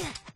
Yeah.